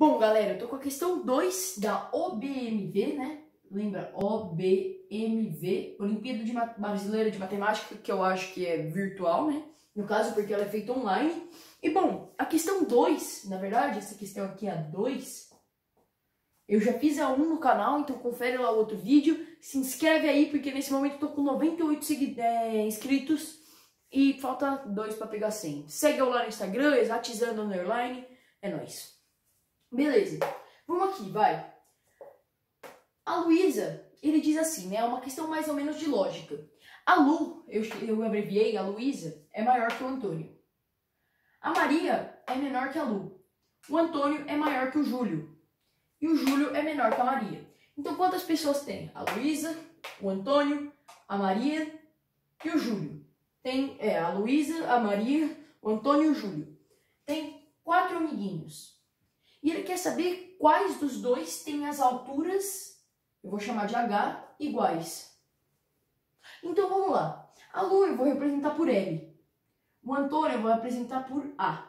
Bom, galera, eu tô com a questão 2 da OBMV, né? Lembra? OBMV, Olimpíada de Brasileira de Matemática, que eu acho que é virtual, né? No caso, porque ela é feita online. E, bom, a questão 2, na verdade, essa questão aqui, a 2, eu já fiz a 1 um no canal, então confere lá o outro vídeo. Se inscreve aí, porque nesse momento eu tô com 98 segui é, inscritos e falta dois para pegar 100. Segue eu lá no Instagram, exatizando underline. É nóis. Beleza. Vamos aqui, vai. A Luísa, ele diz assim, né? É uma questão mais ou menos de lógica. A Lu, eu, eu abreviei, a Luísa, é maior que o Antônio. A Maria é menor que a Lu. O Antônio é maior que o Júlio. E o Júlio é menor que a Maria. Então, quantas pessoas tem? A Luísa, o Antônio, a Maria e o Júlio. Tem é, a Luísa, a Maria, o Antônio e o Júlio. Tem quatro amiguinhos. E ele quer saber quais dos dois têm as alturas, eu vou chamar de H, iguais. Então vamos lá. A Lu eu vou representar por L. O Antônio eu vou representar por A.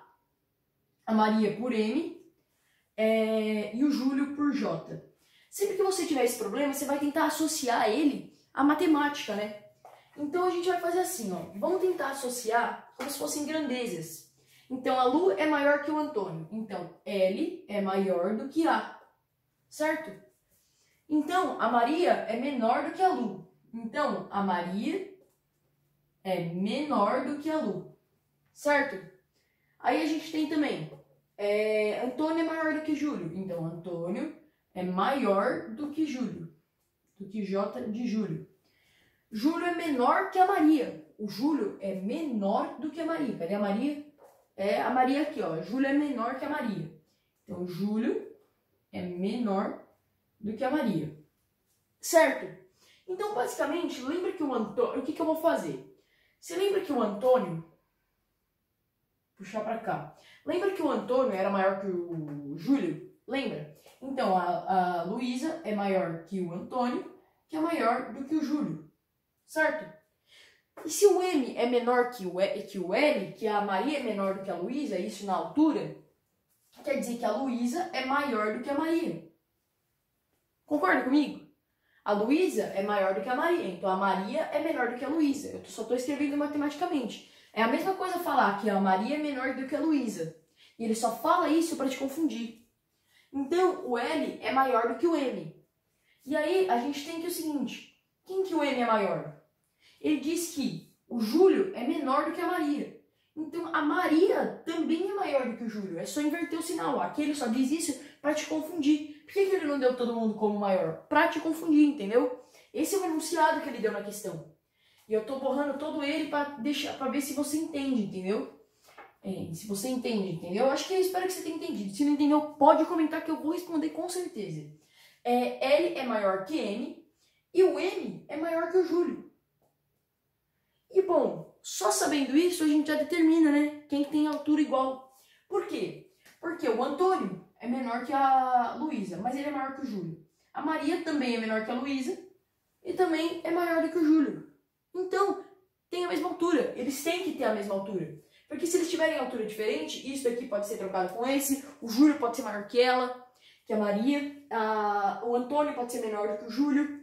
A Maria por M. É, e o Júlio por J. Sempre que você tiver esse problema, você vai tentar associar ele à matemática, né? Então a gente vai fazer assim, ó. Vamos tentar associar como se fossem grandezas. Então, a Lu é maior que o Antônio. Então, L é maior do que A. Certo? Então, a Maria é menor do que a Lu. Então, a Maria é menor do que a Lu. Certo? Aí a gente tem também, é, Antônio é maior do que Júlio. Então, Antônio é maior do que Júlio. Do que J de Júlio. Júlio é menor que a Maria. O Júlio é menor do que a Maria. Cadê a Maria? é a Maria aqui, ó. Júlio é menor que a Maria. Então, Júlio é menor do que a Maria. Certo? Então, basicamente, lembra que o Antônio... O que, que eu vou fazer? Você lembra que o Antônio... Puxar pra cá. Lembra que o Antônio era maior que o Júlio? Lembra? Então, a, a Luísa é maior que o Antônio, que é maior do que o Júlio. Certo? E se o M é menor que o, e, que o L, que a Maria é menor do que a Luísa, isso na altura, quer dizer que a Luísa é maior do que a Maria. Concorda comigo? A Luísa é maior do que a Maria, então a Maria é menor do que a Luísa. Eu só estou escrevendo matematicamente. É a mesma coisa falar que a Maria é menor do que a Luísa. E ele só fala isso para te confundir. Então, o L é maior do que o M. E aí, a gente tem que o seguinte. Quem que o M é maior? ele diz que o Júlio é menor do que a Maria. Então a Maria também é maior do que o Júlio. É só inverter o sinal. Aqui ele só diz isso para te confundir. Por que, que ele não deu todo mundo como maior? Para te confundir, entendeu? Esse é o enunciado que ele deu na questão. E eu tô borrando todo ele para deixar para ver se você entende, entendeu? É, se você entende, entendeu? Acho que eu espero que você tenha entendido. Se não entendeu, pode comentar que eu vou responder com certeza. É, L é maior que M e o M é maior que o Júlio. E bom, só sabendo isso a gente já determina, né? Quem tem altura igual. Por quê? Porque o Antônio é menor que a Luísa, mas ele é maior que o Júlio. A Maria também é menor que a Luísa e também é maior do que o Júlio. Então, tem a mesma altura. Eles têm que ter a mesma altura. Porque se eles tiverem altura diferente, isso daqui pode ser trocado com esse, o Júlio pode ser maior que ela, que a Maria, a, o Antônio pode ser menor do que o Júlio,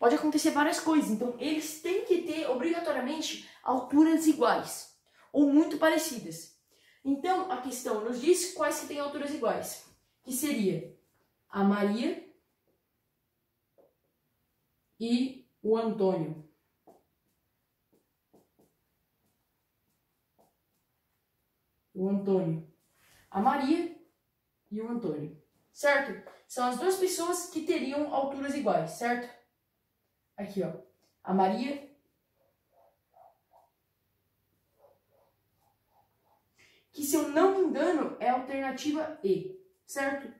Pode acontecer várias coisas, então eles têm que ter obrigatoriamente alturas iguais ou muito parecidas. Então a questão nos diz quais que têm alturas iguais, que seria a Maria e o Antônio. O Antônio. A Maria e o Antônio. Certo? São as duas pessoas que teriam alturas iguais, certo? Aqui, ó. A Maria. Que, se eu não me engano, é a alternativa E, certo?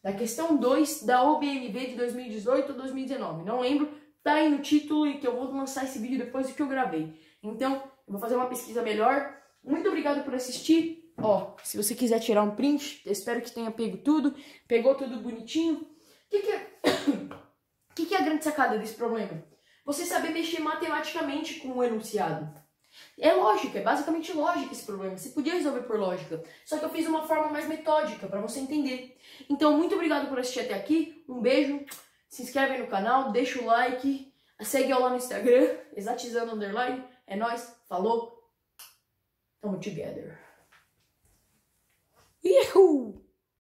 Da questão 2 da OBMV de 2018 ou 2019. Não lembro. Tá aí no título e que eu vou lançar esse vídeo depois do que eu gravei. Então, eu vou fazer uma pesquisa melhor. Muito obrigado por assistir. Ó, se você quiser tirar um print, espero que tenha pego tudo. Pegou tudo bonitinho. O que, que é... Que, que é a grande sacada desse problema? Você saber mexer matematicamente com o enunciado. É lógica, é basicamente lógica esse problema. Você podia resolver por lógica. Só que eu fiz uma forma mais metódica para você entender. Então, muito obrigado por assistir até aqui. Um beijo. Se inscreve no canal, deixa o like. Segue eu lá no Instagram, exatizando underline. É nóis, falou. Tamo together. Yahoo!